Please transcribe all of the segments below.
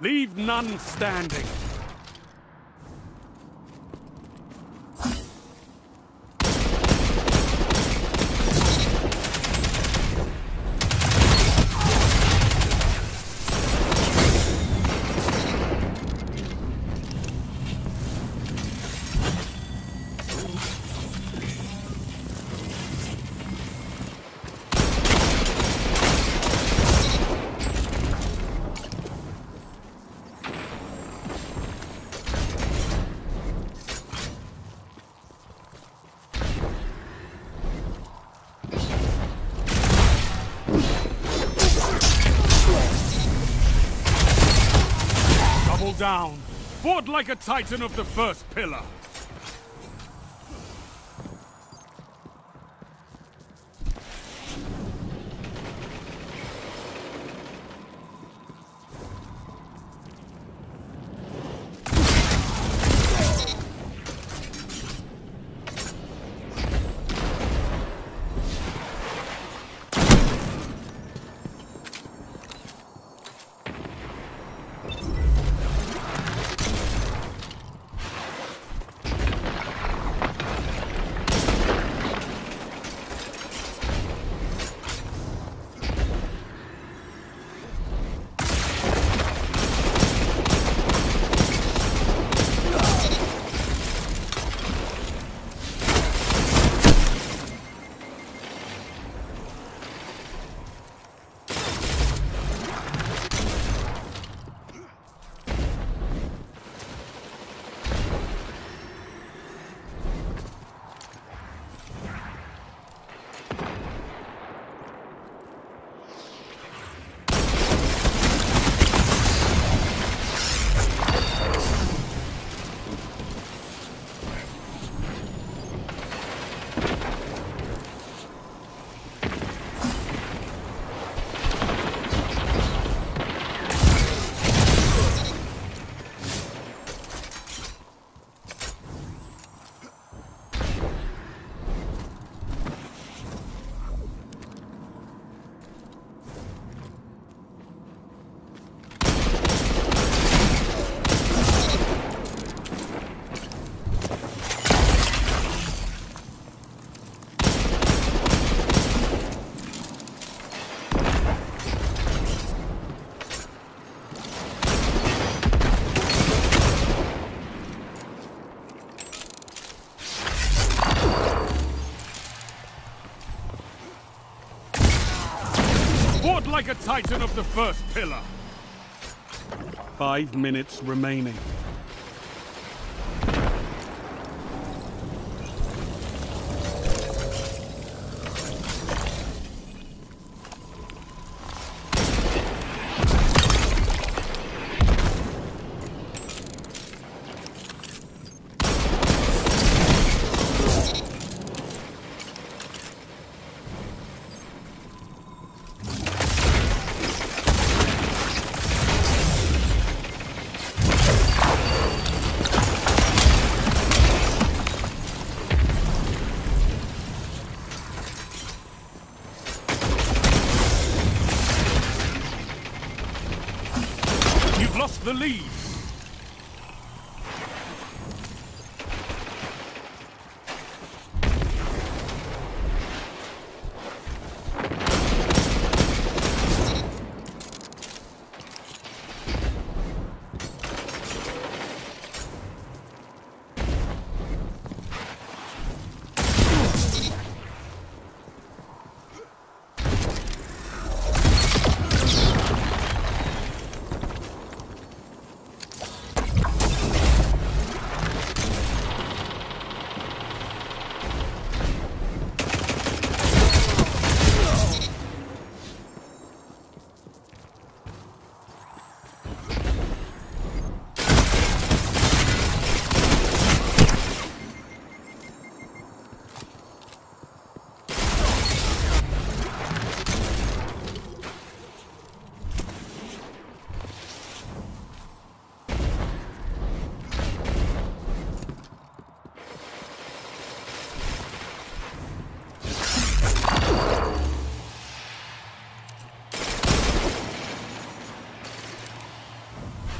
Leave none standing. Down. Fought like a titan of the first pillar. Like a titan of the first pillar. Five minutes remaining.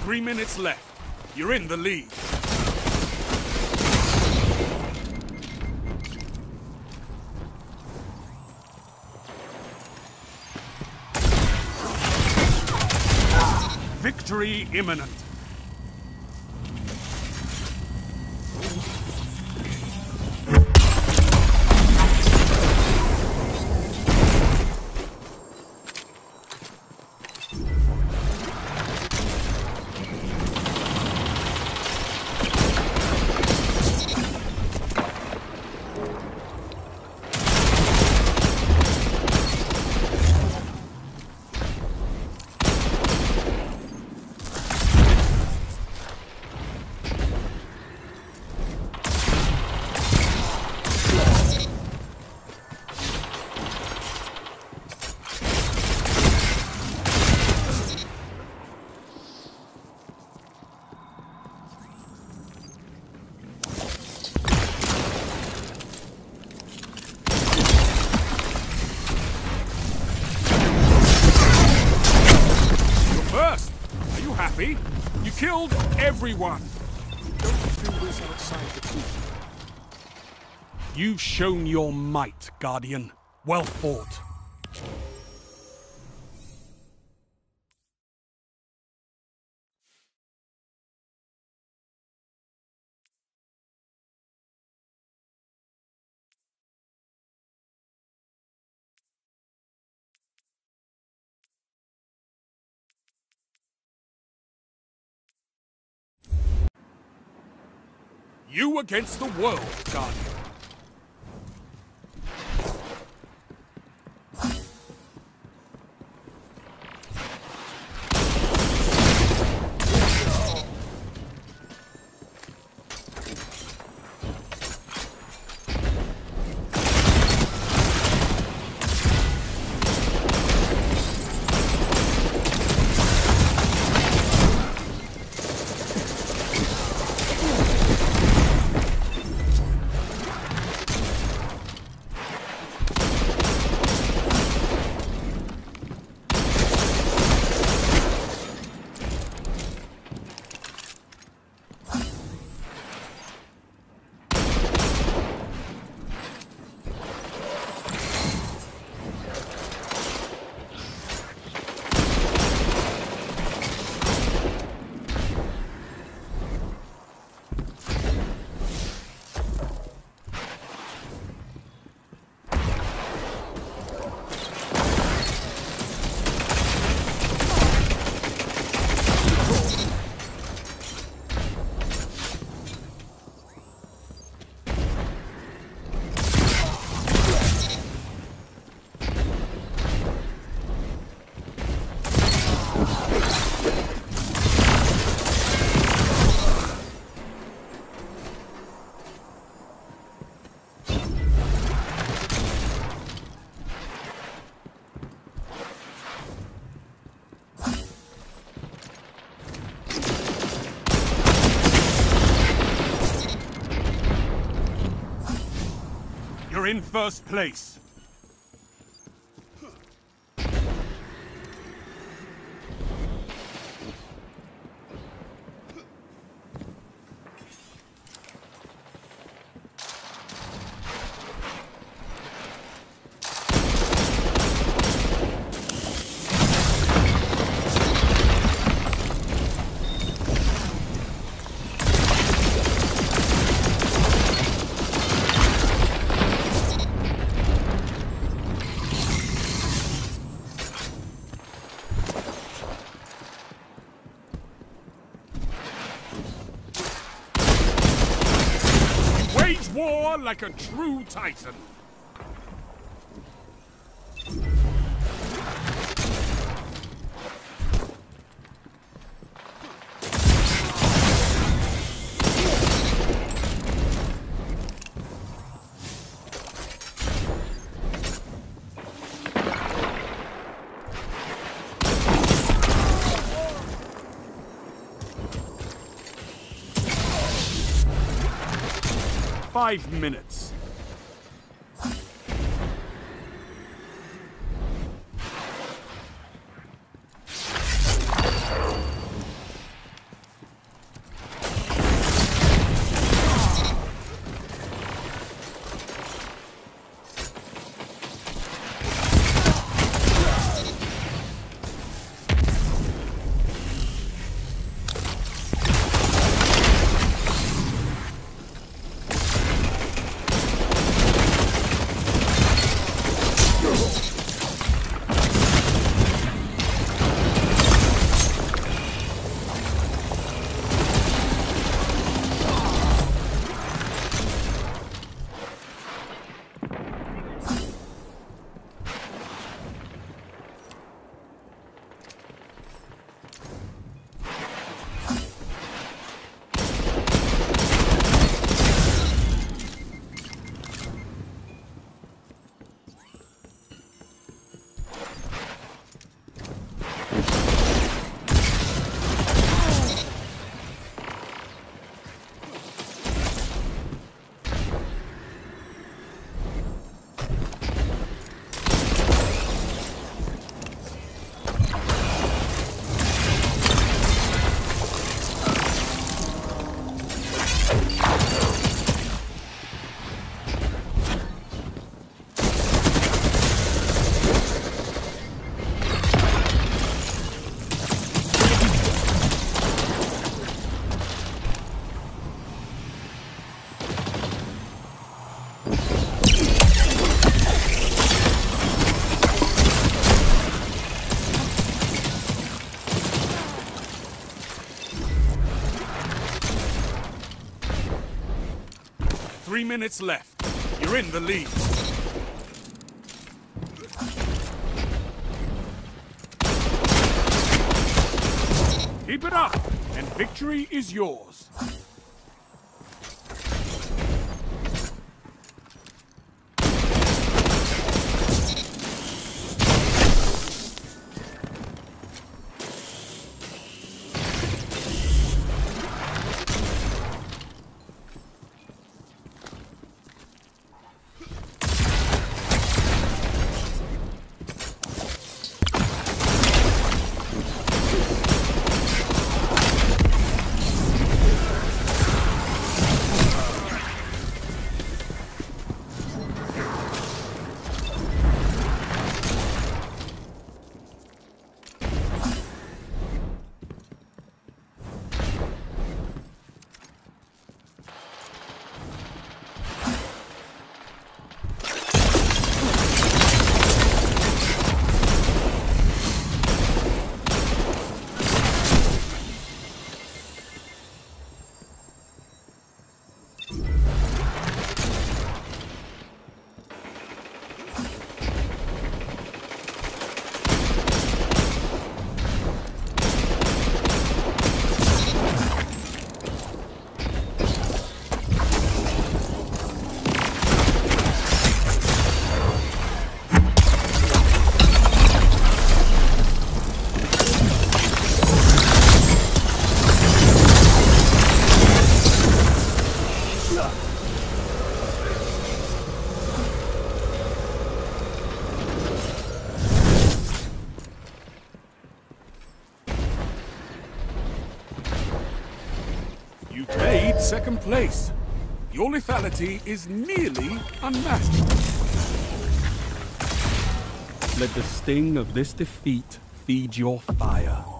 Three minutes left. You're in the lead. Victory imminent. Killed everyone. Don't do this outside the. You've shown your might, Guardian. Well fought. You against the world, Guardian. First place. Like a true titan. Five minutes. Three minutes left. You're in the lead. Keep it up, and victory is yours. Second place. Your lethality is nearly unmatched. Let the sting of this defeat feed your fire.